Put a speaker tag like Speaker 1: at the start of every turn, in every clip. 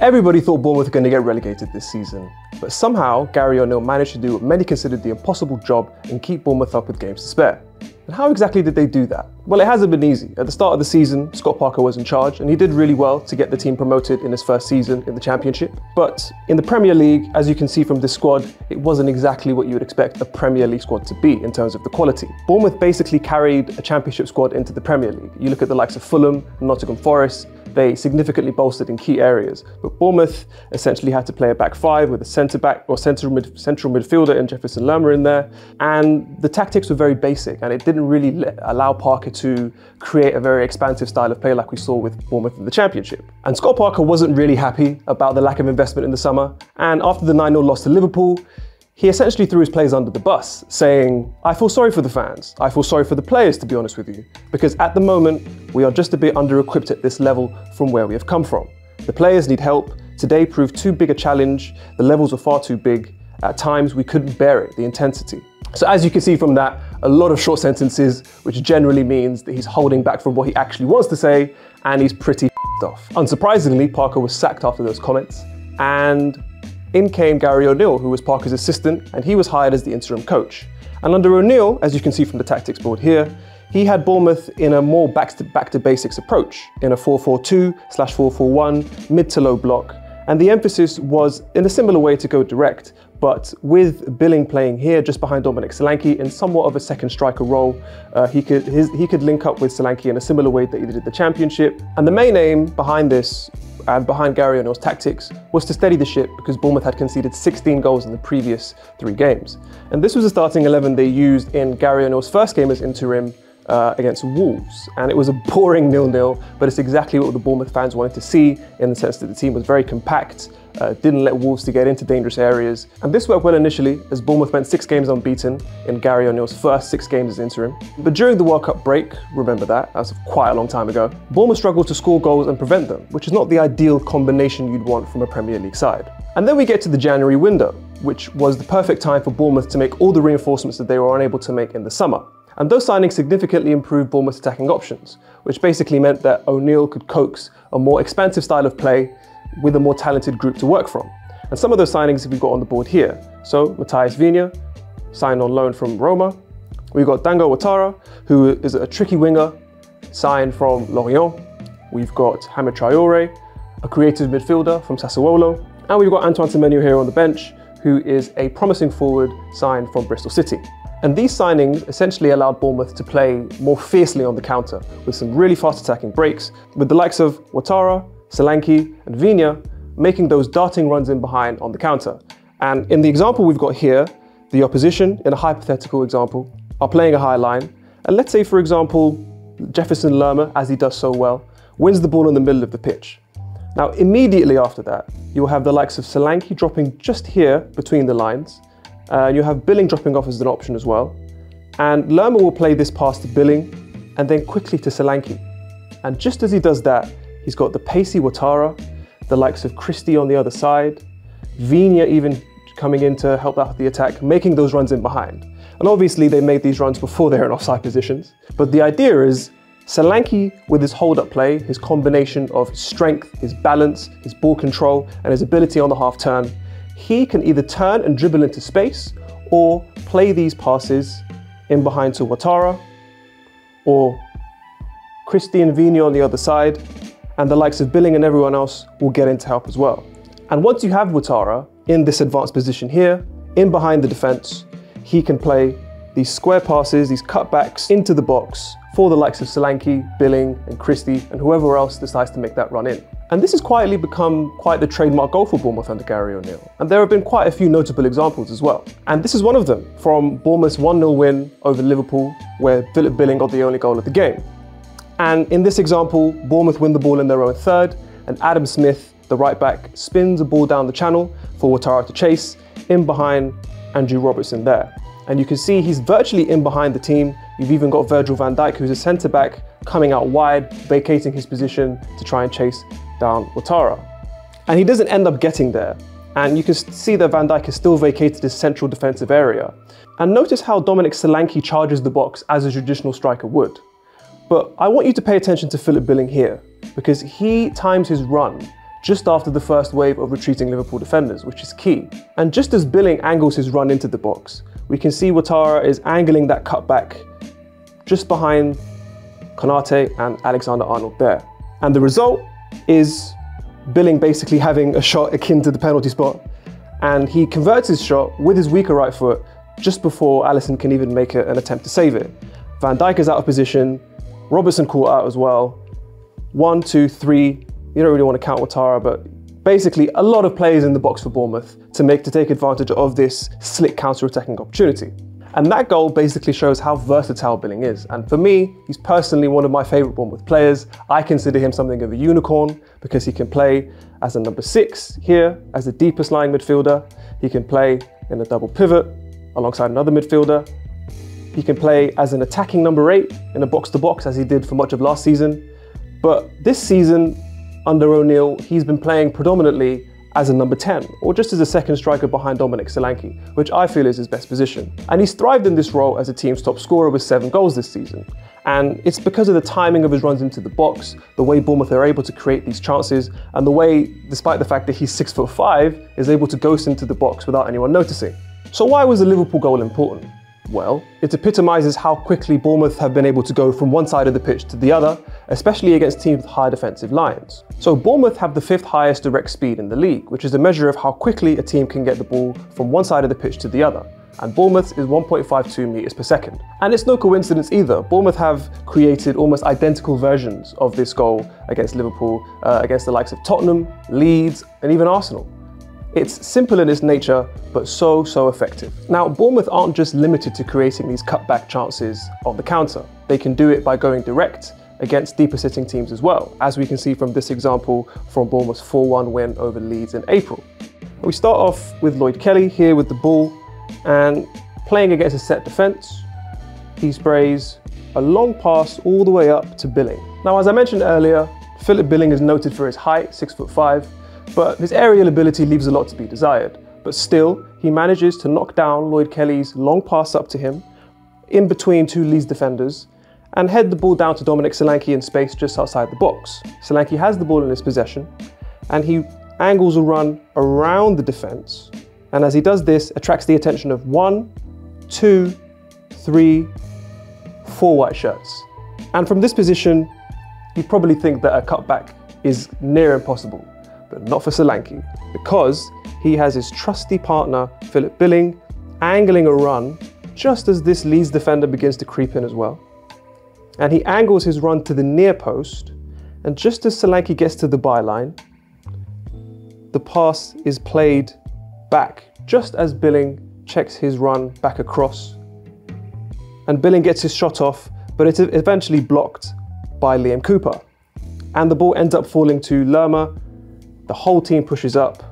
Speaker 1: Everybody thought Bournemouth were going to get relegated this season, but somehow Gary O'Neil managed to do what many considered the impossible job and keep Bournemouth up with games to spare. And how exactly did they do that? Well, it hasn't been easy. At the start of the season, Scott Parker was in charge, and he did really well to get the team promoted in his first season in the Championship. But in the Premier League, as you can see from this squad, it wasn't exactly what you would expect a Premier League squad to be in terms of the quality. Bournemouth basically carried a Championship squad into the Premier League. You look at the likes of Fulham, Nottingham Forest, they significantly bolstered in key areas. But Bournemouth essentially had to play a back five with a centre back or central, mid, central midfielder and Jefferson Lerma in there. And the tactics were very basic and it didn't really allow Parker to create a very expansive style of play like we saw with Bournemouth in the Championship. And Scott Parker wasn't really happy about the lack of investment in the summer. And after the 9 0 loss to Liverpool, he essentially threw his players under the bus, saying, I feel sorry for the fans. I feel sorry for the players, to be honest with you, because at the moment, we are just a bit under equipped at this level from where we have come from. The players need help. Today proved too big a challenge. The levels were far too big. At times, we couldn't bear it, the intensity. So, as you can see from that, a lot of short sentences, which generally means that he's holding back from what he actually wants to say, and he's pretty off. Unsurprisingly, Parker was sacked after those comments, and in came Gary O'Neil, who was Parker's assistant, and he was hired as the interim coach. And under O'Neil, as you can see from the tactics board here, he had Bournemouth in a more back to, back to basics approach, in a 4-4-2 slash 4-4-1, mid to low block. And the emphasis was in a similar way to go direct, but with Billing playing here just behind Dominic Solanke in somewhat of a second striker role, uh, he, could, his, he could link up with Solanke in a similar way that he did at the Championship. And the main aim behind this and behind Gary O'Neil's tactics was to steady the ship because Bournemouth had conceded 16 goals in the previous three games. And this was the starting 11 they used in Gary O'Neil's first game as interim uh, against Wolves. And it was a boring nil-nil, but it's exactly what the Bournemouth fans wanted to see in the sense that the team was very compact, uh, didn't let Wolves to get into dangerous areas. And this worked well initially, as Bournemouth went six games unbeaten in Gary O'Neil's first six games as interim. But during the World Cup break, remember that, that's quite a long time ago, Bournemouth struggled to score goals and prevent them, which is not the ideal combination you'd want from a Premier League side. And then we get to the January window, which was the perfect time for Bournemouth to make all the reinforcements that they were unable to make in the summer. And those signings significantly improved Bournemouth's attacking options, which basically meant that O'Neil could coax a more expansive style of play with a more talented group to work from. And some of those signings we've got on the board here. So Matías Viña, signed on loan from Roma. We've got Dango Ouattara, who is a tricky winger, signed from Lorient. We've got Hamed Traore, a creative midfielder from Sassuolo. And we've got Antoine Semenyo here on the bench, who is a promising forward signed from Bristol City. And these signings essentially allowed Bournemouth to play more fiercely on the counter, with some really fast attacking breaks, with the likes of Ouattara, Solanke, and Viña making those darting runs in behind on the counter. And in the example we've got here, the opposition, in a hypothetical example, are playing a high line. And let's say, for example, Jefferson Lerma, as he does so well, wins the ball in the middle of the pitch. Now, immediately after that, you'll have the likes of Solanke dropping just here between the lines, uh, you have Billing dropping off as an option as well. And Lerma will play this pass to Billing and then quickly to Solanke. And just as he does that, he's got the pacey Ouattara, the likes of Christie on the other side, Viña even coming in to help out the attack, making those runs in behind. And obviously they made these runs before they're in offside positions. But the idea is Solanke, with his hold-up play, his combination of strength, his balance, his ball control, and his ability on the half turn, he can either turn and dribble into space or play these passes in behind to Ouattara or Christian Viña on the other side, and the likes of Billing and everyone else will get into help as well. And once you have Ouattara in this advanced position here, in behind the defence, he can play these square passes, these cutbacks into the box for the likes of Solanke, Billing and Christie and whoever else decides to make that run in. And this has quietly become quite the trademark goal for Bournemouth under Gary O'Neil. And there have been quite a few notable examples as well. And this is one of them, from Bournemouth's 1-0 win over Liverpool, where Philip Billing got the only goal of the game. And in this example, Bournemouth win the ball in their own third, and Adam Smith, the right back, spins a ball down the channel for Ouattara to chase, in behind Andrew Robertson there. And you can see he's virtually in behind the team. You've even got Virgil van Dijk, who's a centre back, coming out wide, vacating his position to try and chase down Ouattara. And he doesn't end up getting there. And you can see that Van Dijk has still vacated his central defensive area. And notice how Dominic Solanke charges the box as a traditional striker would. But I want you to pay attention to Philip Billing here, because he times his run just after the first wave of retreating Liverpool defenders, which is key. And just as Billing angles his run into the box, we can see Ouattara is angling that cutback just behind Konate and Alexander Arnold there. And the result is Billing basically having a shot akin to the penalty spot. And he converts his shot with his weaker right foot just before Alisson can even make an attempt to save it. Van Dijk is out of position, Robertson caught out as well. One, two, three. You don't really want to count Ouattara, but basically a lot of players in the box for Bournemouth to make to take advantage of this slick counter-attacking opportunity. And that goal basically shows how versatile Billing is. And for me, he's personally one of my favourite Bournemouth players. I consider him something of a unicorn because he can play as a number six here, as the deepest lying midfielder. He can play in a double pivot alongside another midfielder. He can play as an attacking number eight in a box to box as he did for much of last season. But this season, under O'Neil, he's been playing predominantly as a number 10, or just as a second striker behind Dominic Solanke, which I feel is his best position. And he's thrived in this role as a team's top scorer with seven goals this season. And it's because of the timing of his runs into the box, the way Bournemouth are able to create these chances, and the way, despite the fact that he's six foot five, is able to ghost into the box without anyone noticing. So why was the Liverpool goal important? Well, it epitomises how quickly Bournemouth have been able to go from one side of the pitch to the other, especially against teams with high defensive lines. So Bournemouth have the fifth highest direct speed in the league, which is a measure of how quickly a team can get the ball from one side of the pitch to the other. And Bournemouth is 1.52 metres per second. And it's no coincidence either. Bournemouth have created almost identical versions of this goal against Liverpool, uh, against the likes of Tottenham, Leeds, and even Arsenal. It's simple in its nature, but so, so effective. Now, Bournemouth aren't just limited to creating these cutback chances on the counter. They can do it by going direct against deeper sitting teams as well, as we can see from this example from Bournemouth's 4-1 win over Leeds in April. We start off with Lloyd Kelly here with the ball and playing against a set defence, he sprays a long pass all the way up to Billing. Now, as I mentioned earlier, Philip Billing is noted for his height, six foot five, but his aerial ability leaves a lot to be desired. But still, he manages to knock down Lloyd Kelly's long pass up to him, in between two Leeds defenders, and head the ball down to Dominic Solanke in space just outside the box. Solanke has the ball in his possession, and he angles a run around the defence, and as he does this, attracts the attention of one, two, three, four white shirts. And from this position, you probably think that a cutback is near impossible but not for Solanke, because he has his trusty partner, Philip Billing, angling a run just as this Leeds defender begins to creep in as well. And he angles his run to the near post, and just as Solanke gets to the byline, the pass is played back just as Billing checks his run back across. And Billing gets his shot off, but it's eventually blocked by Liam Cooper. And the ball ends up falling to Lerma, the whole team pushes up.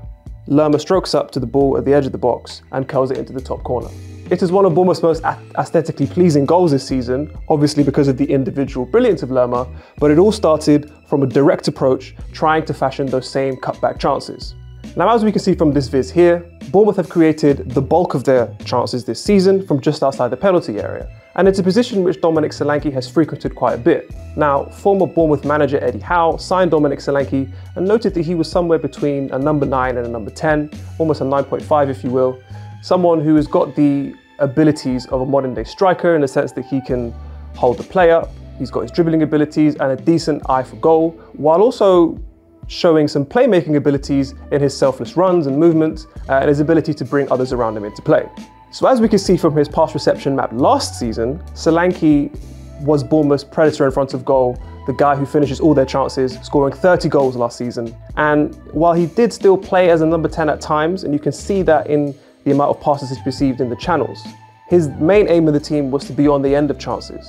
Speaker 1: Lerma strokes up to the ball at the edge of the box and curls it into the top corner. It is one of Bournemouth's most aesthetically pleasing goals this season, obviously because of the individual brilliance of Lerma, but it all started from a direct approach trying to fashion those same cutback chances. Now, as we can see from this viz here, Bournemouth have created the bulk of their chances this season from just outside the penalty area, and it's a position which Dominic Solanke has frequented quite a bit. Now, former Bournemouth manager Eddie Howe signed Dominic Solanke and noted that he was somewhere between a number 9 and a number 10, almost a 9.5 if you will, someone who has got the abilities of a modern day striker in the sense that he can hold the play up, he's got his dribbling abilities and a decent eye for goal, while also showing some playmaking abilities in his selfless runs and movements uh, and his ability to bring others around him into play. So as we can see from his pass reception map last season, Solanke was Bournemouth's predator in front of goal, the guy who finishes all their chances, scoring 30 goals last season. And while he did still play as a number 10 at times, and you can see that in the amount of passes he received in the channels, his main aim of the team was to be on the end of chances.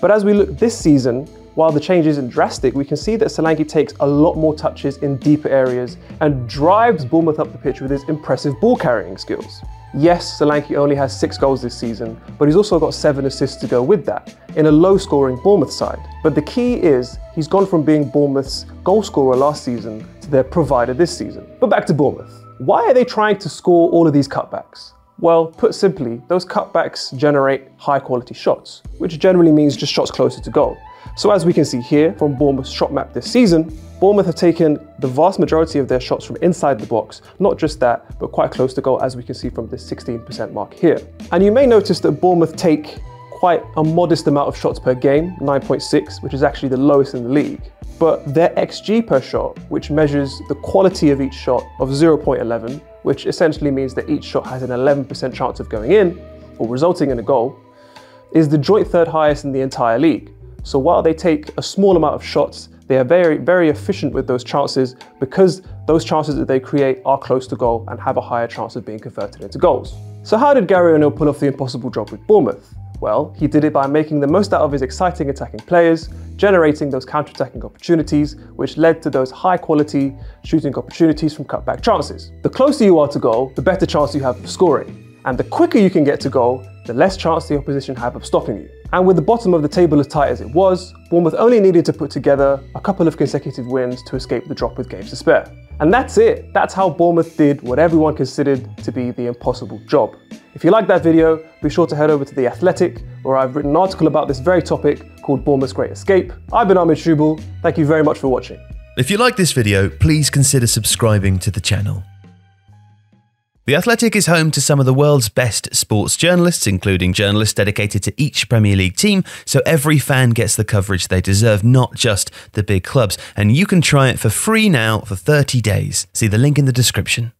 Speaker 1: But as we look this season, while the change isn't drastic, we can see that Solanke takes a lot more touches in deeper areas and drives Bournemouth up the pitch with his impressive ball carrying skills. Yes, Solanke only has six goals this season, but he's also got seven assists to go with that, in a low-scoring Bournemouth side. But the key is, he's gone from being Bournemouth's goalscorer last season to their provider this season. But back to Bournemouth. Why are they trying to score all of these cutbacks? Well, put simply, those cutbacks generate high quality shots, which generally means just shots closer to goal. So as we can see here from Bournemouth's shot map this season, Bournemouth have taken the vast majority of their shots from inside the box. Not just that, but quite close to goal as we can see from this 16% mark here. And you may notice that Bournemouth take quite a modest amount of shots per game, 9.6, which is actually the lowest in the league. But their XG per shot, which measures the quality of each shot of 0.11, which essentially means that each shot has an 11% chance of going in or resulting in a goal, is the joint third highest in the entire league. So while they take a small amount of shots, they are very, very efficient with those chances because those chances that they create are close to goal and have a higher chance of being converted into goals. So how did Gary O'Neil pull off the impossible job with Bournemouth? Well, he did it by making the most out of his exciting attacking players, generating those counter-attacking opportunities, which led to those high-quality shooting opportunities from cutback chances. The closer you are to goal, the better chance you have of scoring. And the quicker you can get to goal, the less chance the opposition have of stopping you. And with the bottom of the table as tight as it was, Bournemouth only needed to put together a couple of consecutive wins to escape the drop with games to spare. And that's it. That's how Bournemouth did what everyone considered to be the impossible job. If you like that video, be sure to head over to The Athletic, where I've written an article about this very topic called Bournemouth's Great Escape. I've been Ahmed Shooble. Thank you very much for watching.
Speaker 2: If you like this video, please consider subscribing to the channel. The Athletic is home to some of the world's best sports journalists, including journalists dedicated to each Premier League team, so every fan gets the coverage they deserve, not just the big clubs. And you can try it for free now for 30 days. See the link in the description.